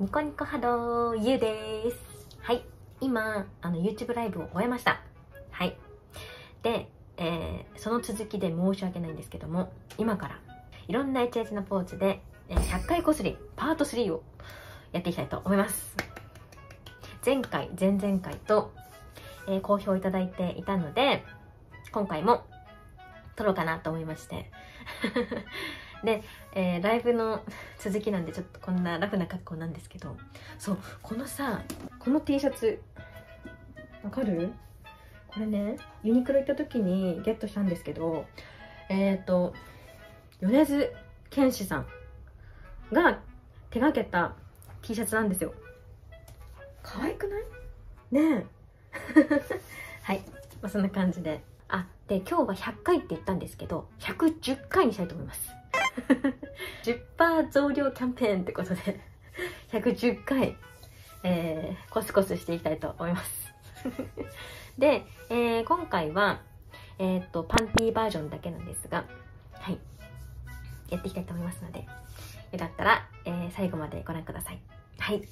ニコニコハロー、ゆうです。はい。今、あの、YouTube ライブを終えました。はい。で、えー、その続きで申し訳ないんですけども、今から、いろんな HH のポーズで、えー100回こすり、パート3をやっていきたいと思います。前回、前々回と、えー好評いただいていたので、今回も撮ろうかなと思いまして。で、えーライブの 続きなんでちょっとこんなラフな格好なんですけど、そう、このさ、この T シャツ、わかる？これね、ユニクロ行った時にゲットしたんですけど、えっ、ー、と、米津玄師さんが手掛けた T シャツなんですよ。可愛くない？ねえ。はい。まあ、そんな感じで。あ、で、今日は100回って言ったんですけど、110回にしたいと思います。10%増量キャンペーンってことで、110回、えー、コスコスしていきたいと思います。で、えー今回は、えーっと、パンティーバージョンだけなんですが、はい。やっていきたいと思いますので、よかったら、えー最後までご覧ください。はい。